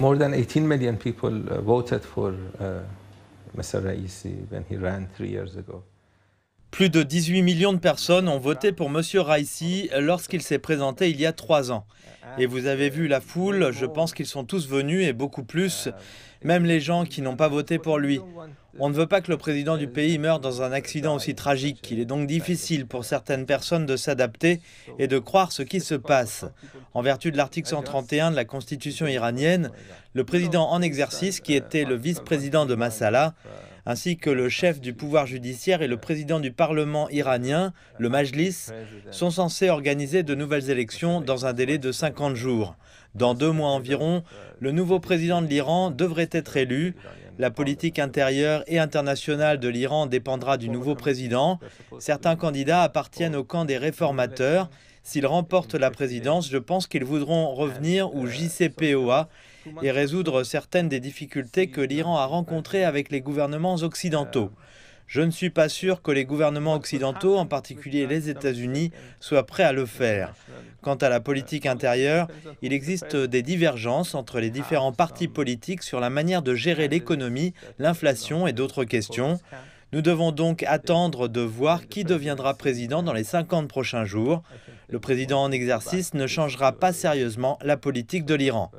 More than 18 million people uh, voted for uh, Mr. Raisi when he ran three years ago. Plus de 18 millions de personnes ont voté pour M. Raisi lorsqu'il s'est présenté il y a trois ans. Et vous avez vu la foule, je pense qu'ils sont tous venus et beaucoup plus, même les gens qui n'ont pas voté pour lui. On ne veut pas que le président du pays meure dans un accident aussi tragique. Il est donc difficile pour certaines personnes de s'adapter et de croire ce qui se passe. En vertu de l'article 131 de la Constitution iranienne, le président en exercice, qui était le vice-président de Massala, ainsi que le chef du pouvoir judiciaire et le président du Parlement iranien, le Majlis, sont censés organiser de nouvelles élections dans un délai de 50 jours. Dans deux mois environ, le nouveau président de l'Iran devrait être élu. La politique intérieure et internationale de l'Iran dépendra du nouveau président. Certains candidats appartiennent au camp des réformateurs. S'ils remportent la présidence, je pense qu'ils voudront revenir au JCPOA et résoudre certaines des difficultés que l'Iran a rencontrées avec les gouvernements occidentaux. Je ne suis pas sûr que les gouvernements occidentaux, en particulier les États-Unis, soient prêts à le faire. Quant à la politique intérieure, il existe des divergences entre les différents partis politiques sur la manière de gérer l'économie, l'inflation et d'autres questions. Nous devons donc attendre de voir qui deviendra président dans les 50 prochains jours. Le président en exercice ne changera pas sérieusement la politique de l'Iran.